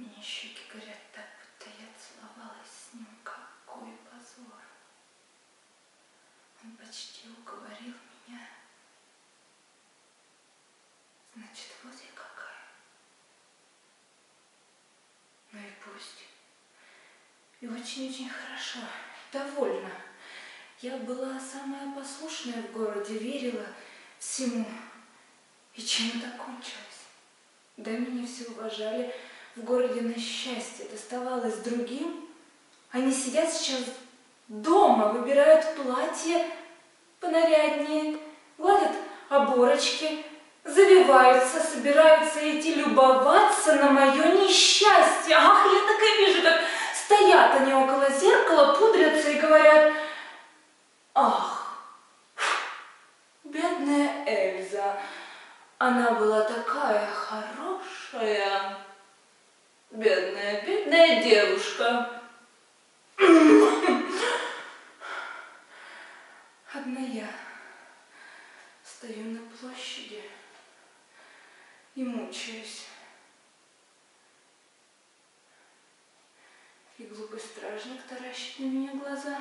меня щеки горят так, будто я целовалась с ним. Какой позор. Он почти уговорил меня. Значит, вот я какая. Ну и пусть. И очень-очень хорошо. Довольна. Я была самая послушная в городе, верила всему. И чем это кончилось? Да меня все уважали в городе на счастье, доставалось другим. Они сидят сейчас дома, выбирают платье понаряднее, гладят оборочки, завиваются, собираются идти любоваться на мое несчастье. Ах, я так и вижу, как стоят они около зеркала, пудрятся и говорят, ах, бедная Эльза, она была такая хорошая, бедная, бедная девушка. Одна я стою на площади и мучаюсь. И глупый стражник таращит на меня глаза.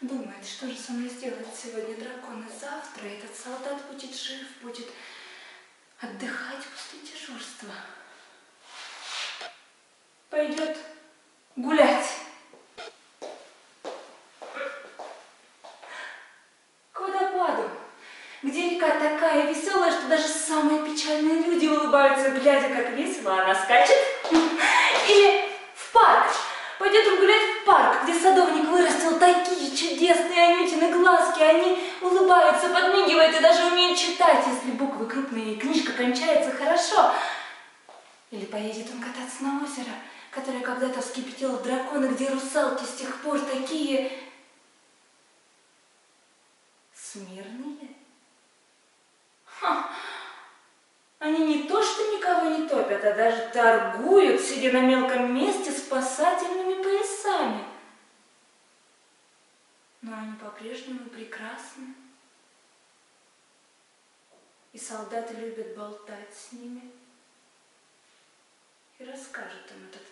Думает, что же со мной сделает сегодня дракон, и завтра этот солдат будет жив, будет отдыхать после дежурства. Пойдет гулять. Водопаду, где река такая веселая, что даже самые печальные люди улыбаются, глядя, как весело она скачет. Или в парк. Пойдет гулять в парк, где садовник чудесные Анютины глазки. Они улыбаются, подмигивают и даже умеют читать, если буквы крупные и книжка кончается хорошо. Или поедет он кататься на озеро, которое когда-то вскипятило дракона, где русалки с тех пор такие смирные. Ха. Они не то что никого не топят, а даже торгуют, сидя на мелком месте спасательными Но они по-прежнему прекрасны. И солдаты любят болтать с ними. И расскажет им этот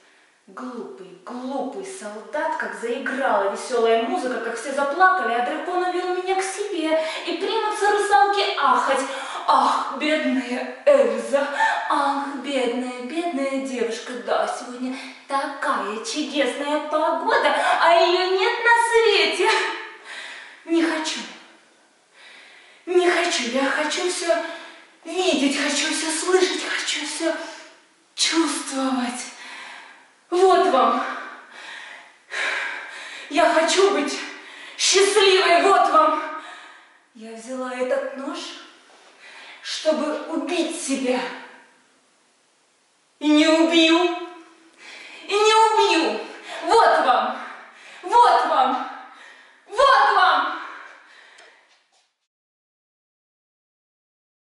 глупый, глупый солдат, как заиграла веселая музыка, как все заплакали, а дракон увел меня к себе, и примутся русалки ахать. Ах, бедная Эльза, ах, бедная, бедная девушка, да, сегодня такая чудесная погода, а ее нет на свете. Хочу, не хочу, я хочу все видеть, хочу все слышать, хочу все чувствовать. Вот вам. Я хочу быть счастливой, вот вам. Я взяла этот нож, чтобы убить себя. И не убью.